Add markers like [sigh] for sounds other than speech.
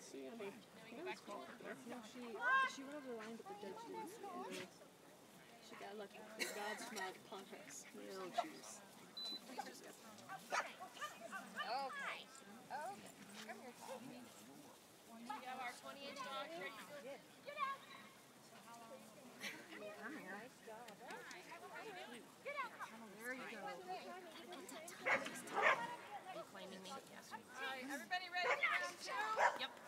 see any. That's cool. There. No, she she rolled her line, but the judge didn't see it. She got lucky. [laughs] God Yep.